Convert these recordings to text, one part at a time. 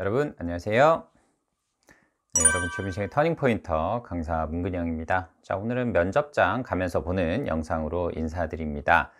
여러분 안녕하세요. 네, 여러분 최빈생의 터닝포인터 강사 문근영입니다. 자 오늘은 면접장 가면서 보는 영상으로 인사드립니다.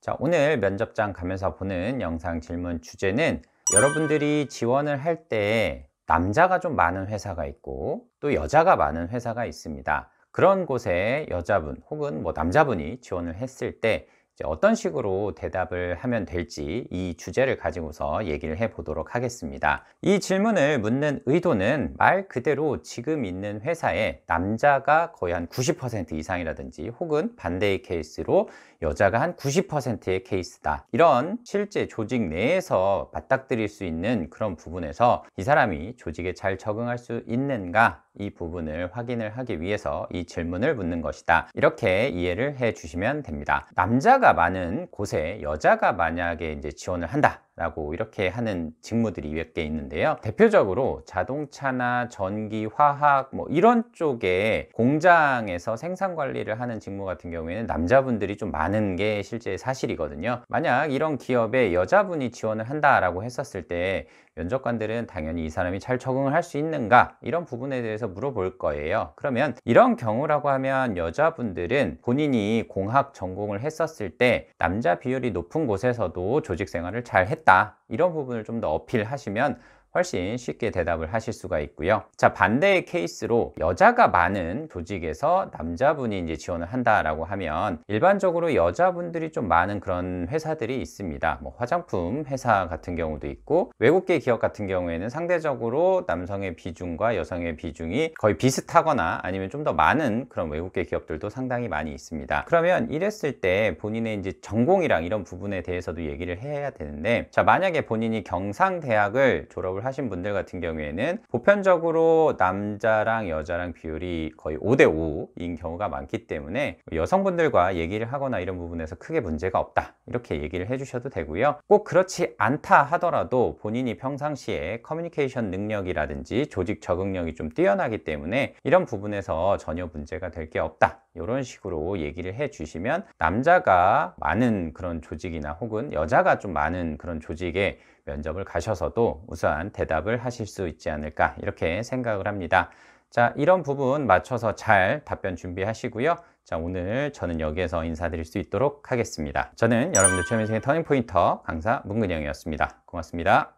자 오늘 면접장 가면서 보는 영상 질문 주제는 여러분들이 지원을 할 때 남자가 좀 많은 회사가 있고 또 여자가 많은 회사가 있습니다. 그런 곳에 여자분 혹은 뭐 남자분이 지원을 했을 때 어떤 식으로 대답을 하면 될지 이 주제를 가지고서 얘기를 해 보도록 하겠습니다. 이 질문을 묻는 의도는 말 그대로 지금 있는 회사에 남자가 거의 한 90% 이상이라든지 혹은 반대의 케이스로 여자가 한 90%의 케이스다. 이런 실제 조직 내에서 맞닥뜨릴 수 있는 그런 부분에서 이 사람이 조직에 잘 적응할 수 있는가 이 부분을 확인을 하기 위해서 이 질문을 묻는 것이다. 이렇게 이해를 해 주시면 됩니다. 남자가 많은 곳에 여자가 만약에 이제 지원을 한다. 라고 이렇게 하는 직무들이 몇 개 있는데요. 대표적으로 자동차나 전기, 화학 뭐 이런 쪽에 공장에서 생산 관리를 하는 직무 같은 경우에는 남자분들이 좀 많은 게 실제 사실이거든요. 만약 이런 기업에 여자분이 지원을 한다라고 했었을 때 면접관들은 당연히 이 사람이 잘 적응을 할 수 있는가 이런 부분에 대해서 물어볼 거예요. 그러면 이런 경우라고 하면 여자분들은 본인이 공학 전공을 했었을 때 남자 비율이 높은 곳에서도 조직 생활을 잘 했다. 이런 부분을 좀 더 어필하시면 훨씬 쉽게 대답을 하실 수가 있고요. 자, 반대의 케이스로 여자가 많은 조직에서 남자분이 이제 지원을 한다라고 하면 일반적으로 여자분들이 좀 많은 그런 회사들이 있습니다. 뭐 화장품 회사 같은 경우도 있고 외국계 기업 같은 경우에는 상대적으로 남성의 비중과 여성의 비중이 거의 비슷하거나 아니면 좀 더 많은 그런 외국계 기업들도 상당히 많이 있습니다. 그러면 이랬을 때 본인의 이제 전공이랑 이런 부분에 대해서도 얘기를 해야 되는데 자, 만약에 본인이 경상대학을 졸업을 졸업을 하신 분들 같은 경우에는 보편적으로 남자랑 여자랑 비율이 거의 5대5인 경우가 많기 때문에 여성분들과 얘기를 하거나 이런 부분에서 크게 문제가 없다. 이렇게 얘기를 해주셔도 되고요. 꼭 그렇지 않다 하더라도 본인이 평상시에 커뮤니케이션 능력이라든지 조직 적응력이 좀 뛰어나기 때문에 이런 부분에서 전혀 문제가 될 게 없다. 이런 식으로 얘기를 해 주시면 남자가 많은 그런 조직이나 혹은 여자가 좀 많은 그런 조직에 면접을 가셔서도 우선 대답을 하실 수 있지 않을까 이렇게 생각을 합니다. 자, 이런 부분 맞춰서 잘 답변 준비하시고요. 자, 오늘 저는 여기에서 인사드릴 수 있도록 하겠습니다. 저는 여러분들 최민생의 터닝포인터 강사 문근영이었습니다. 고맙습니다.